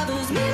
others.